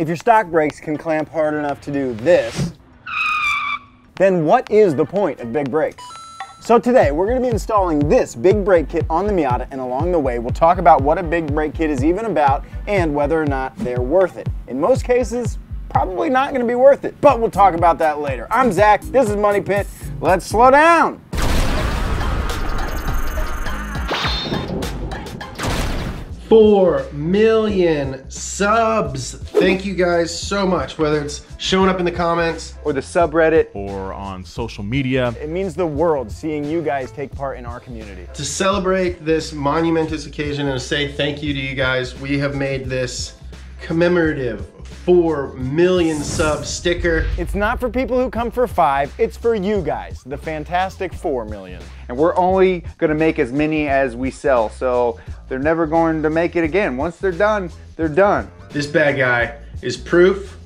If your stock brakes can clamp hard enough to do this, then what is the point of big brakes? So today we're going to be installing this big brake kit on the Miata and along the way we'll talk about what a big brake kit is even about and whether or not they're worth it. In most cases, probably not going to be worth it, but we'll talk about that later. I'm Zach, this is Money Pit, let's slow down. Four million subs. Thank you guys so much, whether it's showing up in the comments Or the subreddit, or on social media. it means the world seeing you guys take part in our community. to celebrate this monumentous occasion and to say thank you to you guys. We have made this commemorative 4 million sub sticker. It's not for people who come for five, it's for you guys, the fantastic four million. and we're only gonna make as many as we sell. So they're never going to make it again. Once they're done, they're done. This bad guy is proof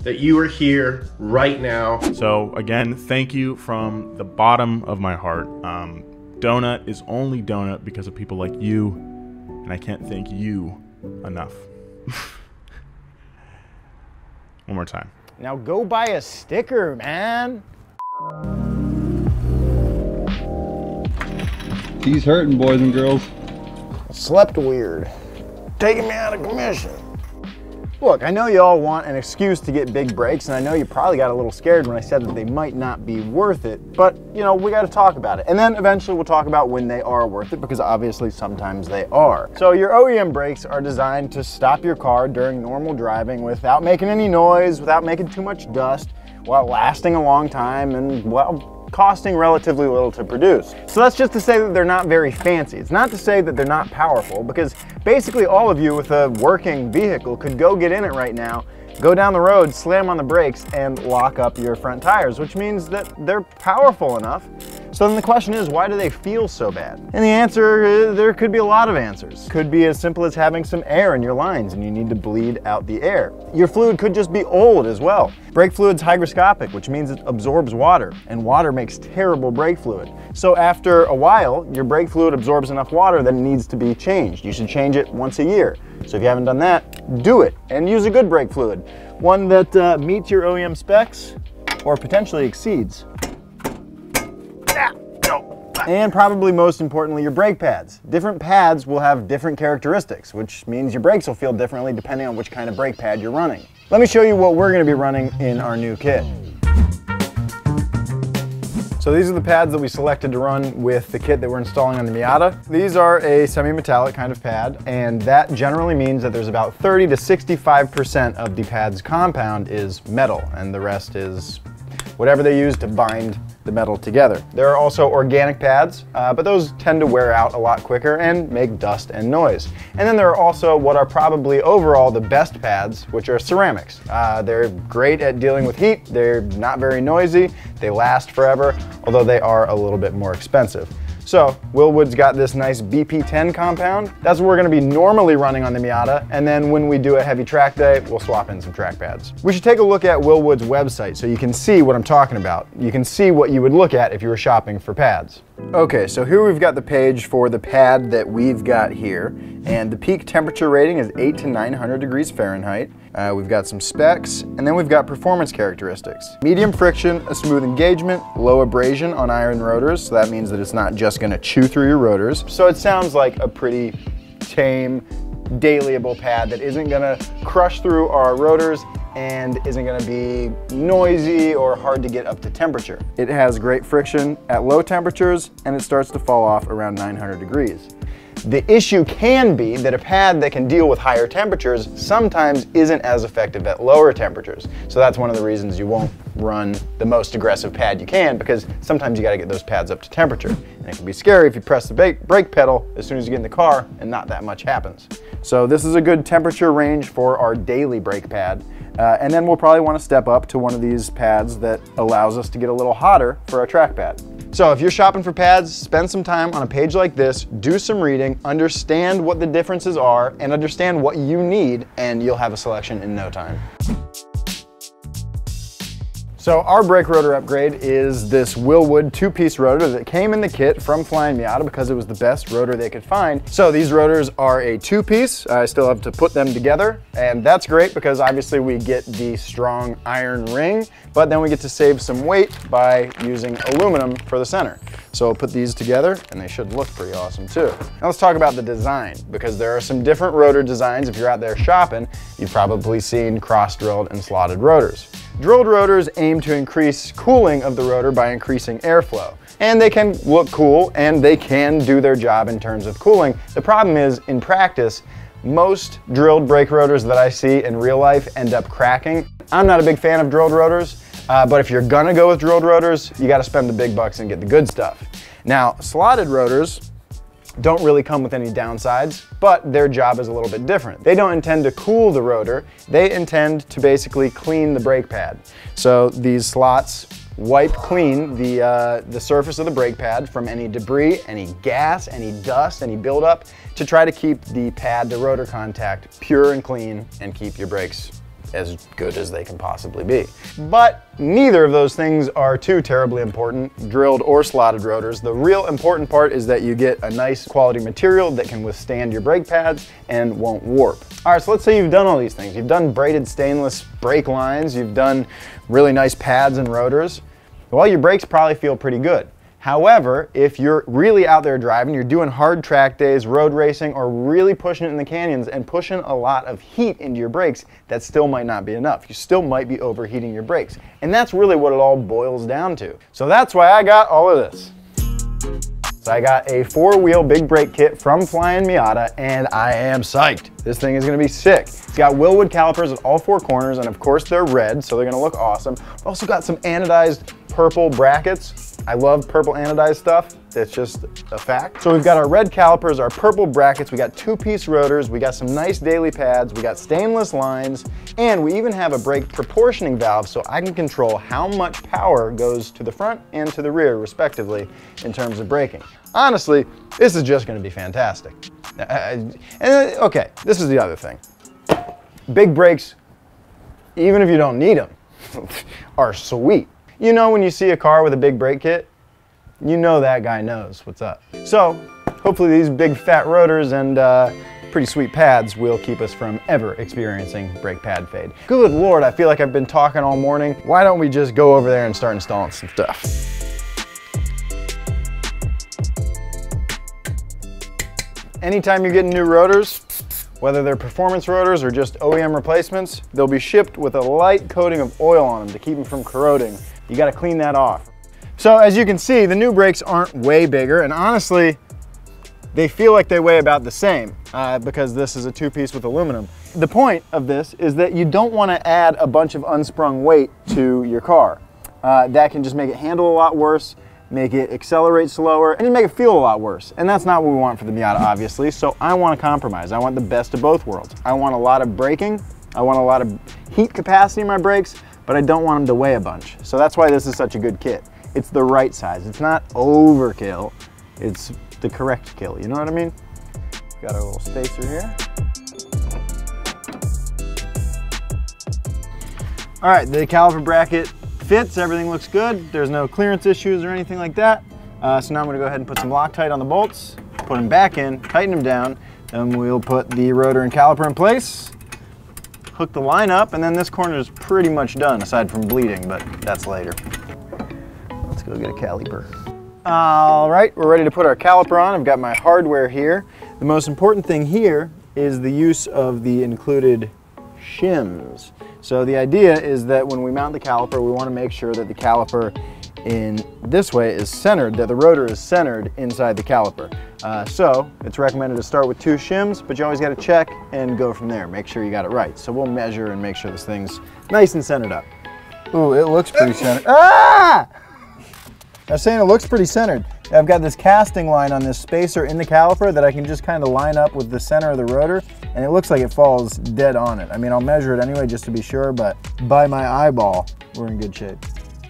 that you are here right now. So again, thank you from the bottom of my heart. Um, Donut is only Donut because of people like you, and I can't thank you enough. One more time. Now go buy a sticker, man. He's hurting, boys and girls. Slept weird. Taking me out of commission. Look, I know you all want an excuse to get big brakes, and I know you probably got a little scared when I said that they might not be worth it, but you know, we gotta talk about it. And then eventually we'll talk about when they are worth it, because obviously sometimes they are. So your OEM brakes are designed to stop your car during normal driving without making any noise, without making too much dust, while lasting a long time, and well, costing relatively little to produce. So that's just to say that they're not very fancy. It's not to say that they're not powerful because basically all of you with a working vehicle could go get in it right now, go down the road, slam on the brakes and lock up your front tires, which means that they're powerful enough. So then the question is, why do they feel so bad? And the answer, uh, there could be a lot of answers. Could be as simple as having some air in your lines and you need to bleed out the air. Your fluid could just be old as well. Brake fluid's hygroscopic, which means it absorbs water, and water makes terrible brake fluid. So after a while, your brake fluid absorbs enough water that it needs to be changed. You should change it once a year. So if you haven't done that, do it and use a good brake fluid. One that uh, meets your OEM specs or potentially exceeds. And probably most importantly, your brake pads. Different pads will have different characteristics, which means your brakes will feel differently depending on which kind of brake pad you're running. Let me show you what we're gonna be running in our new kit. So these are the pads that we selected to run with the kit that we're installing on the Miata. These are a semi-metallic kind of pad, and that generally means that there's about 30 to 65% of the pad's compound is metal, and the rest is whatever they use to bind the metal together. There are also organic pads, uh, but those tend to wear out a lot quicker and make dust and noise. And then there are also what are probably overall the best pads, which are ceramics. Uh, they're great at dealing with heat, they're not very noisy, they last forever, although they are a little bit more expensive. So Wilwood's got this nice BP10 compound. That's what we're gonna be normally running on the Miata. And then when we do a heavy track day, we'll swap in some track pads. We should take a look at Wilwood's website so you can see what I'm talking about. You can see what you would look at if you were shopping for pads. Okay, so here we've got the page for the pad that we've got here. And the peak temperature rating is 8 to 900 degrees Fahrenheit. Uh, we've got some specs, and then we've got performance characteristics. Medium friction, a smooth engagement, low abrasion on iron rotors, so that means that it's not just gonna chew through your rotors. So it sounds like a pretty tame, dailyable pad that isn't gonna crush through our rotors and isn't gonna be noisy or hard to get up to temperature. It has great friction at low temperatures and it starts to fall off around 900 degrees. The issue can be that a pad that can deal with higher temperatures sometimes isn't as effective at lower temperatures. So that's one of the reasons you won't run the most aggressive pad you can because sometimes you gotta get those pads up to temperature. And it can be scary if you press the brake brake pedal as soon as you get in the car and not that much happens. So this is a good temperature range for our daily brake pad. Uh, and then we'll probably wanna step up to one of these pads that allows us to get a little hotter for our trackpad. So if you're shopping for pads, spend some time on a page like this, do some reading, understand what the differences are, and understand what you need, and you'll have a selection in no time. So our brake rotor upgrade is this Wilwood two-piece rotor that came in the kit from Flyin' Miata because it was the best rotor they could find. So these rotors are a two-piece. I still have to put them together and that's great because obviously we get the strong iron ring, but then we get to save some weight by using aluminum for the center. So I'll put these together and they should look pretty awesome too. Now let's talk about the design because there are some different rotor designs. If you're out there shopping, you've probably seen cross-drilled and slotted rotors. Drilled rotors aim to increase cooling of the rotor by increasing airflow. And they can look cool and they can do their job in terms of cooling. The problem is, in practice, most drilled brake rotors that I see in real life end up cracking. I'm not a big fan of drilled rotors, uh, but if you're gonna go with drilled rotors, you gotta spend the big bucks and get the good stuff. Now, slotted rotors, don't really come with any downsides, but their job is a little bit different. They don't intend to cool the rotor, they intend to basically clean the brake pad. So these slots wipe clean the, uh, the surface of the brake pad from any debris, any gas, any dust, any buildup to try to keep the pad to rotor contact pure and clean and keep your brakes as good as they can possibly be. But neither of those things are too terribly important, drilled or slotted rotors. The real important part is that you get a nice quality material that can withstand your brake pads and won't warp. All right, so let's say you've done all these things. You've done braided stainless brake lines, you've done really nice pads and rotors. Well, your brakes probably feel pretty good. However, if you're really out there driving, you're doing hard track days, road racing, or really pushing it in the canyons and pushing a lot of heat into your brakes, that still might not be enough. You still might be overheating your brakes. And that's really what it all boils down to. So that's why I got all of this. So I got a four-wheel big brake kit from Flyin' Miata and I am psyched. This thing is gonna be sick. It's got Wilwood calipers at all four corners and of course they're red, so they're gonna look awesome. Also got some anodized purple brackets. I love purple anodized stuff. That's just a fact. So we've got our red calipers, our purple brackets, we got two-piece rotors, we got some nice daily pads, we got stainless lines, and we even have a brake proportioning valve so I can control how much power goes to the front and to the rear, respectively, in terms of braking. Honestly, this is just gonna be fantastic. Uh, and, uh, okay, this is the other thing. Big brakes, even if you don't need them, are sweet. You know when you see a car with a big brake kit, you know that guy knows what's up. So hopefully these big fat rotors and uh, pretty sweet pads will keep us from ever experiencing brake pad fade. Good Lord, I feel like I've been talking all morning. Why don't we just go over there and start installing some stuff? Anytime you're getting new rotors, whether they're performance rotors or just OEM replacements, they'll be shipped with a light coating of oil on them to keep them from corroding. You gotta clean that off. So as you can see, the new brakes aren't way bigger and honestly, they feel like they weigh about the same uh, because this is a two-piece with aluminum. The point of this is that you don't want to add a bunch of unsprung weight to your car. Uh, that can just make it handle a lot worse, make it accelerate slower, and make it feel a lot worse. And that's not what we want for the Miata, obviously. So I want to compromise. I want the best of both worlds. I want a lot of braking. I want a lot of heat capacity in my brakes, but I don't want them to weigh a bunch. So that's why this is such a good kit. It's the right size. It's not overkill. It's the correct kill. You know what I mean? Got our little spacer here. All right, the caliper bracket fits, everything looks good. There's no clearance issues or anything like that. Uh, so now I'm gonna go ahead and put some Loctite on the bolts, put them back in, tighten them down, and we'll put the rotor and caliper in place, hook the line up, and then this corner is pretty much done, aside from bleeding, but that's later. Let's go get a caliper. All right, we're ready to put our caliper on. I've got my hardware here. The most important thing here is the use of the included shims. So the idea is that when we mount the caliper, we want to make sure that the caliper in this way is centered, that the rotor is centered inside the caliper. Uh, so it's recommended to start with two shims, but you always got to check and go from there. Make sure you got it right. So we'll measure and make sure this thing's nice and centered up. Ooh, it looks pretty centered. Ah! I was saying it looks pretty centered. I've got this casting line on this spacer in the caliper that I can just kind of line up with the center of the rotor and it looks like it falls dead on it. I mean, I'll measure it anyway just to be sure, but by my eyeball, we're in good shape.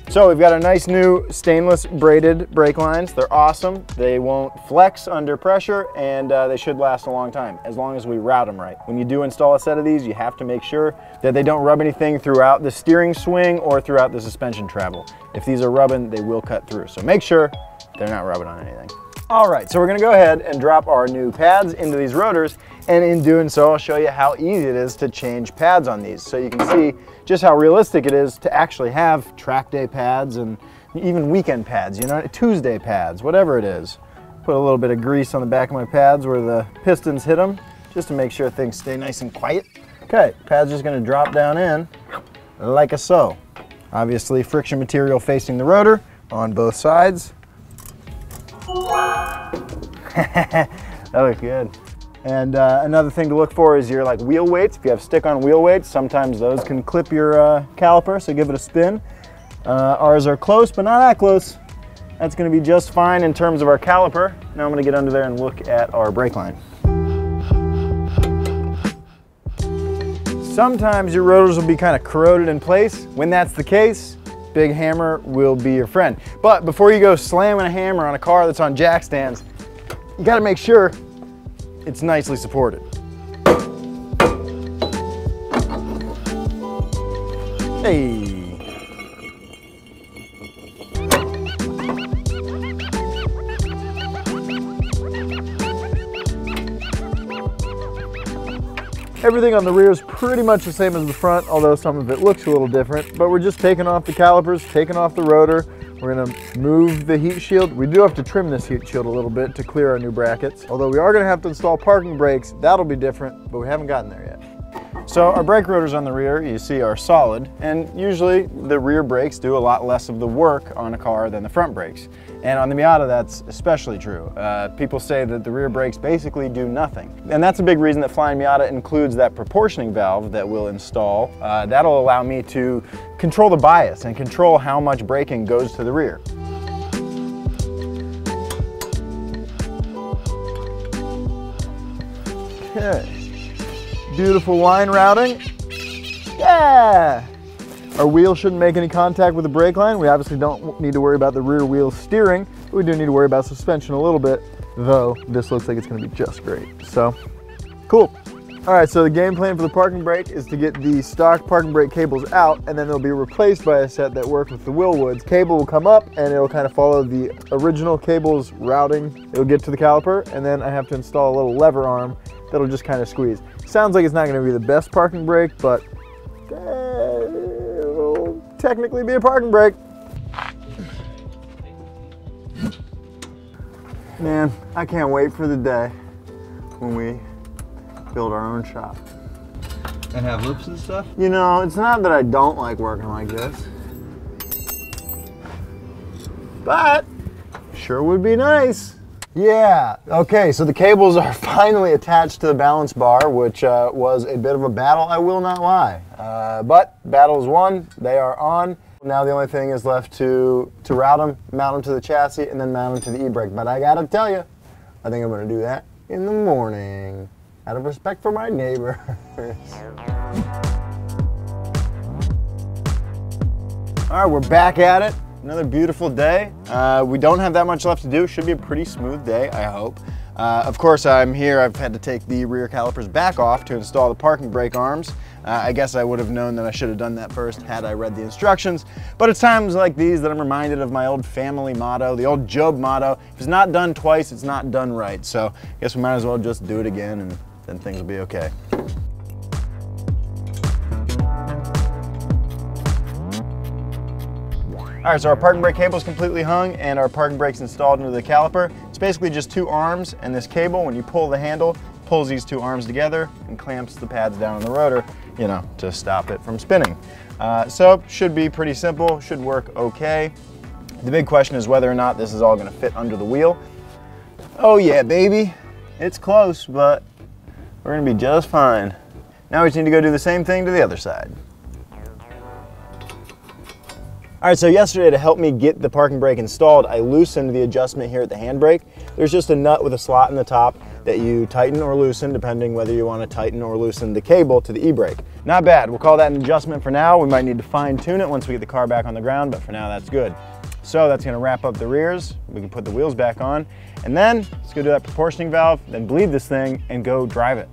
So we've got our nice new stainless braided brake lines. They're awesome. They won't flex under pressure and uh, they should last a long time as long as we route them right. When you do install a set of these, you have to make sure that they don't rub anything throughout the steering swing or throughout the suspension travel. If these are rubbing, they will cut through. So make sure they're not rubbing on anything. All right, so we're gonna go ahead and drop our new pads into these rotors. And in doing so, I'll show you how easy it is to change pads on these. So you can see just how realistic it is to actually have track day pads and even weekend pads, you know, Tuesday pads, whatever it is. Put a little bit of grease on the back of my pads where the pistons hit them, just to make sure things stay nice and quiet. Okay, pad's just gonna drop down in like a so. Obviously friction material facing the rotor on both sides. that looks good. And uh, another thing to look for is your like wheel weights. If you have stick-on wheel weights, sometimes those can clip your uh, caliper, so give it a spin. Uh, ours are close, but not that close. That's gonna be just fine in terms of our caliper. Now I'm gonna get under there and look at our brake line. Sometimes your rotors will be kind of corroded in place. When that's the case, big hammer will be your friend. But before you go slamming a hammer on a car that's on jack stands, you gotta make sure it's nicely supported. Hey. Everything on the rear is pretty much the same as the front, although some of it looks a little different, but we're just taking off the calipers, taking off the rotor. We're gonna move the heat shield. We do have to trim this heat shield a little bit to clear our new brackets. Although we are gonna have to install parking brakes, that'll be different, but we haven't gotten there yet. So our brake rotors on the rear, you see, are solid, and usually the rear brakes do a lot less of the work on a car than the front brakes. And on the Miata, that's especially true. Uh, people say that the rear brakes basically do nothing. And that's a big reason that Flyin' Miata includes that proportioning valve that we'll install. Uh, that'll allow me to control the bias and control how much braking goes to the rear. Okay. Beautiful line routing. Yeah! Our wheel shouldn't make any contact with the brake line. We obviously don't need to worry about the rear wheel steering, we do need to worry about suspension a little bit, though this looks like it's gonna be just great. So, cool. All right, so the game plan for the parking brake is to get the stock parking brake cables out and then they'll be replaced by a set that works with the Wilwoods. Cable will come up and it'll kind of follow the original cable's routing. It'll get to the caliper and then I have to install a little lever arm that'll just kind of squeeze. Sounds like it's not gonna be the best parking brake, but technically be a parking brake. Man, I can't wait for the day when we build our own shop. And have loops and stuff? You know, it's not that I don't like working like this, but sure would be nice. Yeah, okay, so the cables are finally attached to the balance bar, which uh, was a bit of a battle, I will not lie. Uh, but battle's won, they are on. Now the only thing is left to, to route them, mount them to the chassis, and then mount them to the e-brake. But I gotta tell you, I think I'm gonna do that in the morning, out of respect for my neighbors. All right, we're back at it. Another beautiful day. Uh, we don't have that much left to do. Should be a pretty smooth day, I hope. Uh, of course, I'm here. I've had to take the rear calipers back off to install the parking brake arms. Uh, I guess I would have known that I should have done that first had I read the instructions. But it's times like these that I'm reminded of my old family motto, the old Jobe motto. If it's not done twice, it's not done right. So I guess we might as well just do it again and then things will be okay. All right, so our parking brake cable is completely hung and our parking brake's installed into the caliper. It's basically just two arms and this cable, when you pull the handle, pulls these two arms together and clamps the pads down on the rotor, you know, to stop it from spinning. Uh, so should be pretty simple, should work okay. The big question is whether or not this is all gonna fit under the wheel. Oh yeah, baby, it's close, but we're gonna be just fine. Now we just need to go do the same thing to the other side. All right, so yesterday to help me get the parking brake installed, I loosened the adjustment here at the handbrake. There's just a nut with a slot in the top that you tighten or loosen depending whether you want to tighten or loosen the cable to the e-brake. Not bad. We'll call that an adjustment for now. We might need to fine tune it once we get the car back on the ground, but for now that's good. So that's gonna wrap up the rears. We can put the wheels back on. And then let's go do that proportioning valve, then bleed this thing and go drive it.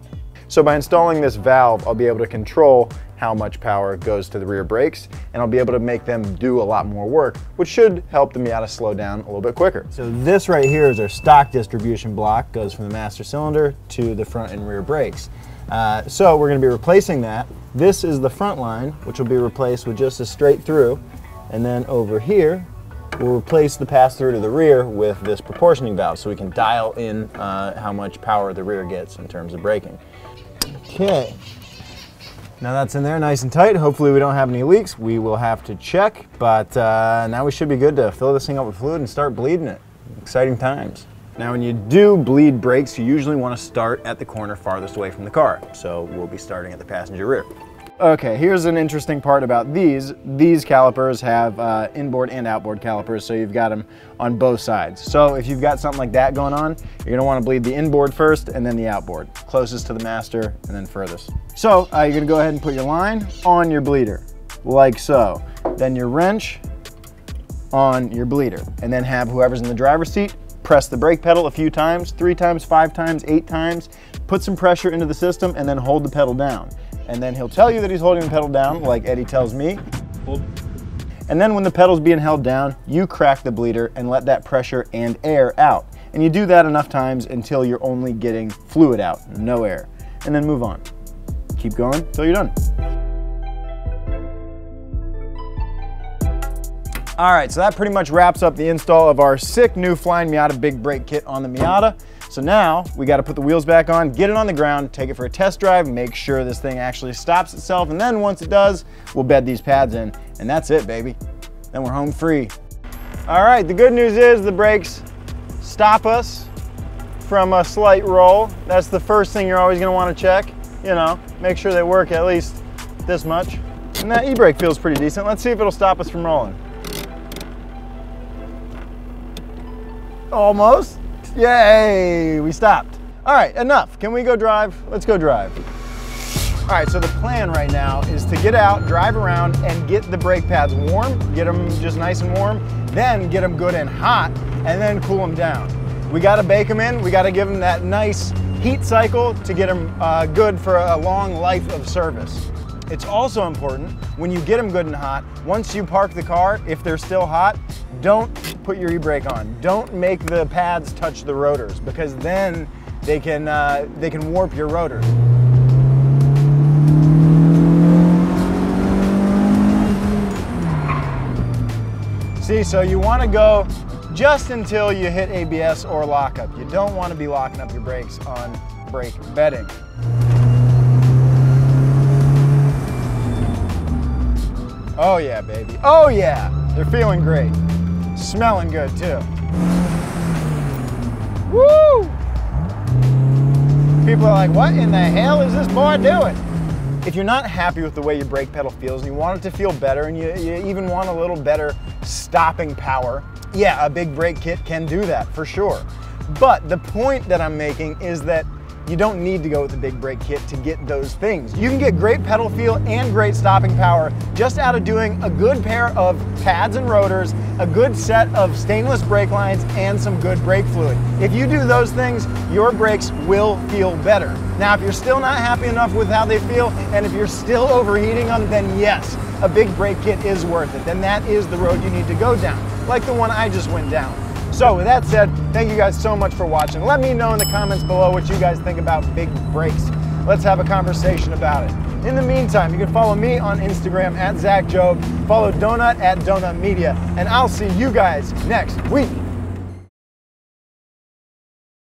So by installing this valve, I'll be able to control how much power goes to the rear brakes, and I'll be able to make them do a lot more work, which should help the Miata slow down a little bit quicker. So this right here is our stock distribution block, goes from the master cylinder to the front and rear brakes. Uh, so we're gonna be replacing that. This is the front line, which will be replaced with just a straight through. And then over here, we'll replace the pass through to the rear with this proportioning valve so we can dial in uh, how much power the rear gets in terms of braking. Okay. Now that's in there nice and tight. Hopefully we don't have any leaks. We will have to check, but uh, now we should be good to fill this thing up with fluid and start bleeding it. Exciting times. Now when you do bleed brakes, you usually want to start at the corner farthest away from the car. So we'll be starting at the passenger rear. Okay, here's an interesting part about these. These calipers have uh, inboard and outboard calipers, so you've got them on both sides. So if you've got something like that going on, you're gonna wanna bleed the inboard first and then the outboard, closest to the master and then furthest. So uh, you're gonna go ahead and put your line on your bleeder, like so. Then your wrench on your bleeder, and then have whoever's in the driver's seat press the brake pedal a few times, three times, five times, eight times, put some pressure into the system, and then hold the pedal down and then he'll tell you that he's holding the pedal down, like Eddie tells me. And then when the pedal's being held down, you crack the bleeder and let that pressure and air out. And you do that enough times until you're only getting fluid out, no air. And then move on. Keep going until you're done. All right, so that pretty much wraps up the install of our sick new Flyin' Miata big brake kit on the Miata. So now we got to put the wheels back on, get it on the ground, take it for a test drive, make sure this thing actually stops itself. And then once it does, we'll bed these pads in and that's it, baby. Then we're home free. All right, the good news is the brakes stop us from a slight roll. That's the first thing you're always gonna wanna check. You know, make sure they work at least this much. And that e-brake feels pretty decent. Let's see if it'll stop us from rolling. Almost. Yay, we stopped. All right, enough. Can we go drive? Let's go drive. All right, so the plan right now is to get out, drive around, and get the brake pads warm, get them just nice and warm, then get them good and hot, and then cool them down. We gotta bake them in, we gotta give them that nice heat cycle to get them uh, good for a long life of service. It's also important when you get them good and hot, once you park the car, if they're still hot, don't put your e-brake on. Don't make the pads touch the rotors because then they can, uh, they can warp your rotors. See, so you want to go just until you hit ABS or lockup. You don't want to be locking up your brakes on brake bedding. Oh yeah, baby. Oh yeah. They're feeling great. Smelling good too. Woo! People are like, what in the hell is this boy doing? If you're not happy with the way your brake pedal feels and you want it to feel better and you, you even want a little better stopping power, yeah, a big brake kit can do that for sure. But the point that I'm making is that you don't need to go with the big brake kit to get those things. You can get great pedal feel and great stopping power just out of doing a good pair of pads and rotors, a good set of stainless brake lines, and some good brake fluid. If you do those things, your brakes will feel better. Now, if you're still not happy enough with how they feel, and if you're still overheating them, then yes, a big brake kit is worth it. Then that is the road you need to go down, like the one I just went down. So with that said, thank you guys so much for watching. Let me know in the comments below what you guys think about big brakes. Let's have a conversation about it. In the meantime, you can follow me on Instagram at Zach Jobe, follow Donut at Donut Media, and I'll see you guys next week.